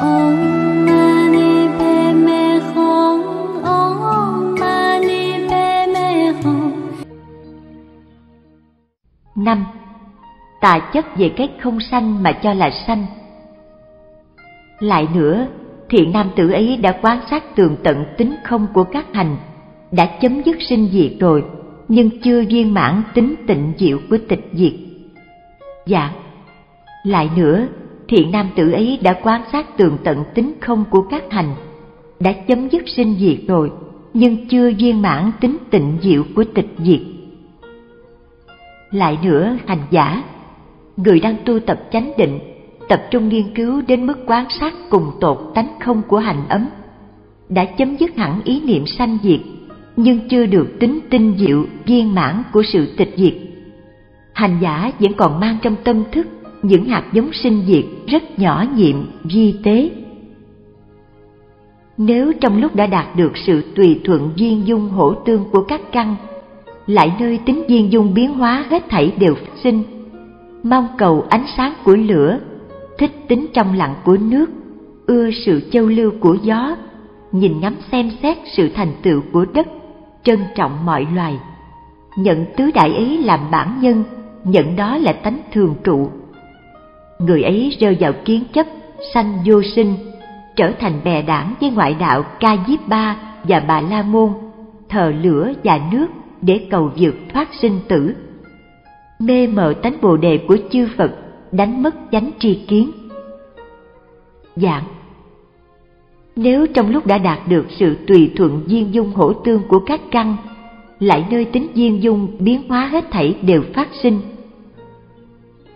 năm Tà chất về cái không sanh mà cho là sanh Lại nữa, thiện nam tử ấy đã quan sát tường tận tính không của các hành, đã chấm dứt sinh diệt rồi, nhưng chưa viên mãn tính tịnh diệu của tịch diệt. Dạ, lại nữa, thiện nam tử ấy đã quan sát tường tận tính không của các hành, đã chấm dứt sinh diệt rồi, nhưng chưa viên mãn tính tịnh diệu của tịch diệt. Lại nữa, hành giả, người đang tu tập chánh định, tập trung nghiên cứu đến mức quan sát cùng tột tánh không của hành ấm, đã chấm dứt hẳn ý niệm sanh diệt, nhưng chưa được tính tinh diệu viên mãn của sự tịch diệt. Hành giả vẫn còn mang trong tâm thức những hạt giống sinh diệt rất nhỏ nhiệm, vi tế. Nếu trong lúc đã đạt được sự tùy thuận duyên dung hỗ tương của các căn, lại nơi tính duyên dung biến hóa hết thảy đều phát sinh, mong cầu ánh sáng của lửa, thích tính trong lặng của nước, ưa sự châu lưu của gió, nhìn ngắm xem xét sự thành tựu của đất, trân trọng mọi loài. Nhận tứ đại ấy làm bản nhân, nhận đó là tánh thường trụ. Người ấy rơi vào kiến chấp, sanh vô sinh, trở thành bè đảng với ngoại đạo Ca Diếp Ba và Bà La Môn, thờ lửa và nước để cầu vượt thoát sinh tử. Mê mờ tánh bồ đề của chư Phật đánh mất chánh tri kiến. Dạng Nếu trong lúc đã đạt được sự tùy thuận duyên dung hỗ tương của các căn, lại nơi tính duyên dung biến hóa hết thảy đều phát sinh.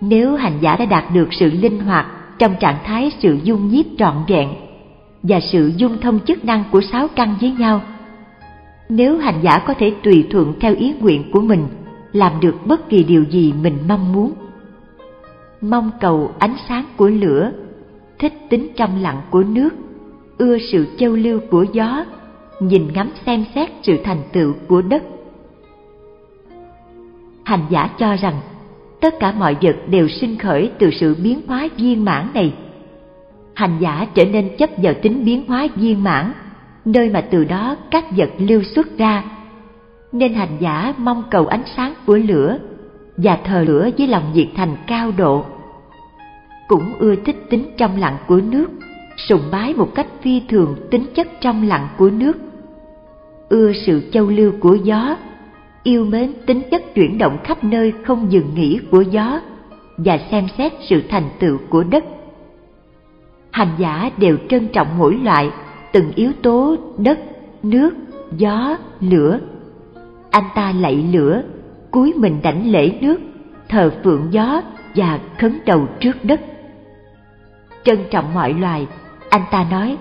Nếu hành giả đã đạt được sự linh hoạt trong trạng thái sự dung nhiếp trọn vẹn và sự dung thông chức năng của sáu căn với nhau, nếu hành giả có thể tùy thuận theo ý nguyện của mình làm được bất kỳ điều gì mình mong muốn mong cầu ánh sáng của lửa thích tính trong lặng của nước ưa sự châu lưu của gió nhìn ngắm xem xét sự thành tựu của đất. Hành giả cho rằng tất cả mọi vật đều sinh khởi từ sự biến hóa viên mãn này. Hành giả trở nên chấp vào tính biến hóa viên mãn, nơi mà từ đó các vật lưu xuất ra. Nên hành giả mong cầu ánh sáng của lửa và thờ lửa với lòng nhiệt thành cao độ. Cũng ưa thích tính trong lặng của nước, sùng bái một cách phi thường tính chất trong lặng của nước. Ưa sự châu lưu của gió yêu mến tính chất chuyển động khắp nơi không dừng nghỉ của gió và xem xét sự thành tựu của đất. Hành giả đều trân trọng mỗi loại, từng yếu tố đất, nước, gió, lửa. Anh ta lạy lửa, cúi mình đảnh lễ nước, thờ phượng gió và khấn đầu trước đất. Trân trọng mọi loài, anh ta nói,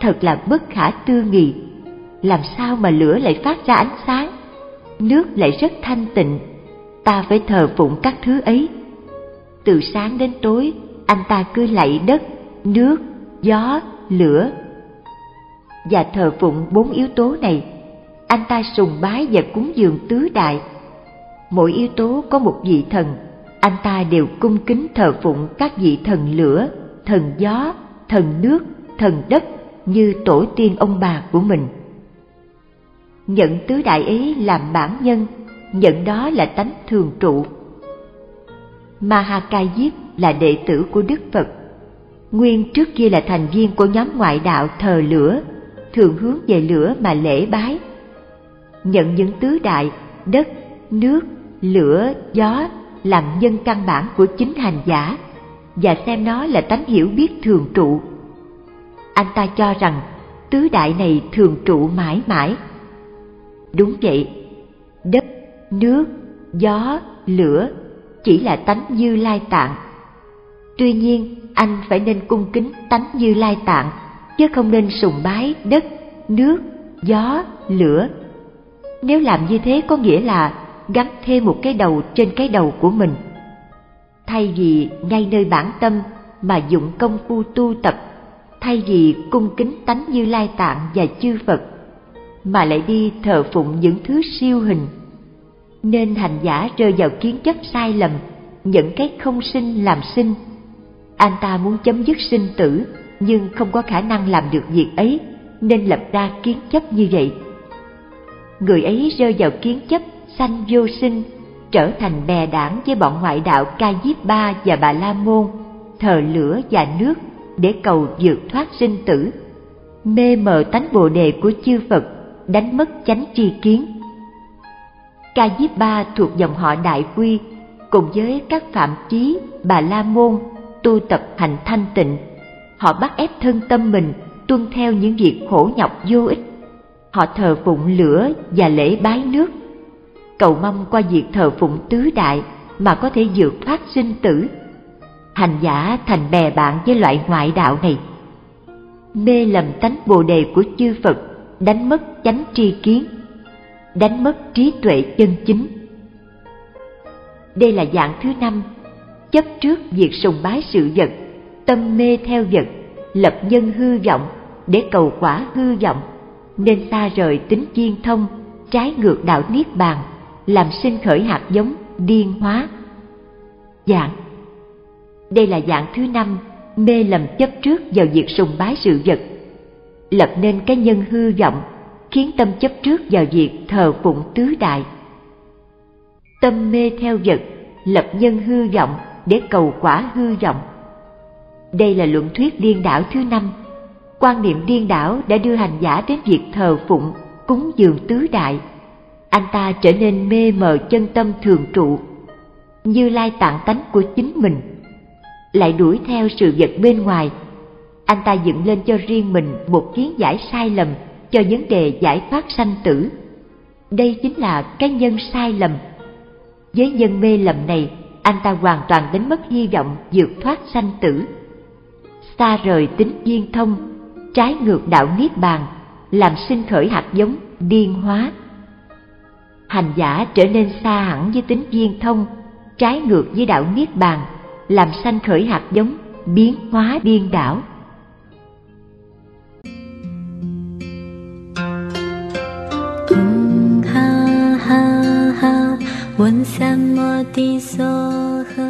thật là bất khả tư nghị, làm sao mà lửa lại phát ra ánh sáng? Nước lại rất thanh tịnh. Ta phải thờ phụng các thứ ấy. Từ sáng đến tối, anh ta cứ lạy đất, nước, gió, lửa. Và thờ phụng bốn yếu tố này, anh ta sùng bái và cúng dường tứ đại. Mỗi yếu tố có một vị thần, anh ta đều cung kính thờ phụng các vị thần lửa, thần gió, thần nước, thần đất như tổ tiên ông bà của mình nhận tứ đại ấy làm bản nhân nhận đó là tánh thường trụ Mahakayip là đệ tử của Đức Phật. Nguyên trước kia là thành viên của nhóm ngoại đạo thờ lửa, thường hướng về lửa mà lễ bái. Nhận những tứ đại, đất, nước, lửa, gió làm nhân căn bản của chính hành giả và xem nó là tánh hiểu biết thường trụ. Anh ta cho rằng tứ đại này thường trụ mãi mãi. Đúng vậy, đất, nước, gió, lửa chỉ là tánh như lai tạng. Tuy nhiên, anh phải nên cung kính tánh như lai tạng, chứ không nên sùng bái đất, nước, gió, lửa. Nếu làm như thế có nghĩa là gắn thêm một cái đầu trên cái đầu của mình. Thay vì ngay nơi bản tâm mà dụng công phu tu tập, thay vì cung kính tánh như lai tạng và chư Phật, mà lại đi thờ phụng những thứ siêu hình. Nên hành giả rơi vào kiến chấp sai lầm, những cái không sinh làm sinh. Anh ta muốn chấm dứt sinh tử, nhưng không có khả năng làm được việc ấy, nên lập ra kiến chấp như vậy. Người ấy rơi vào kiến chấp sanh vô sinh, trở thành bè đảng với bọn ngoại đạo ca diếp ba và bà la môn, thờ lửa và nước để cầu vượt thoát sinh tử. Mê mờ tánh bồ đề của chư phật đánh mất chánh tri kiến. Ca diếp ba thuộc dòng họ đại quy, cùng với các phạm chí, bà la môn, tu tập hành thanh tịnh. Họ bắt ép thân tâm mình tuân theo những việc khổ nhọc vô ích. Họ thờ phụng lửa và lễ bái nước. Cầu mong qua việc thờ phụng tứ đại mà có thể vượt thoát sinh tử. Hành giả thành bè bạn với loại ngoại đạo này. Mê lầm tánh bồ đề của chư phật đánh mất chánh tri kiến, đánh mất trí tuệ chân chính. Đây là dạng thứ năm, chấp trước việc sùng bái sự vật, tâm mê theo vật, lập nhân hư vọng để cầu quả hư vọng, nên xa rời tính viên thông, trái ngược đạo niết bàn, làm sinh khởi hạt giống điên hóa. Dạng. Đây là dạng thứ năm, mê lầm chấp trước vào việc sùng bái sự vật lập nên cái nhân hư vọng, khiến tâm chấp trước vào việc thờ phụng tứ đại. Tâm mê theo vật, lập nhân hư vọng để cầu quả hư vọng. Đây là luận thuyết điên đảo thứ năm. Quan niệm điên đảo đã đưa hành giả đến việc thờ phụng, cúng dường tứ đại. Anh ta trở nên mê mờ chân tâm thường trụ, như lai tạng tánh của chính mình. Lại đuổi theo sự vật bên ngoài anh ta dựng lên cho riêng mình một kiến giải sai lầm cho vấn đề giải thoát sanh tử. Đây chính là cái nhân sai lầm. Với nhân mê lầm này, anh ta hoàn toàn đánh mất hy vọng vượt thoát sanh tử. Xa rời tính duyên thông, trái ngược đạo niết bàn, làm sinh khởi hạt giống, điên hóa. Hành giả trở nên xa hẳn với tính duyên thông, trái ngược với đạo niết bàn, làm sanh khởi hạt giống, biến hóa điên đảo. 闻三摩地娑诃。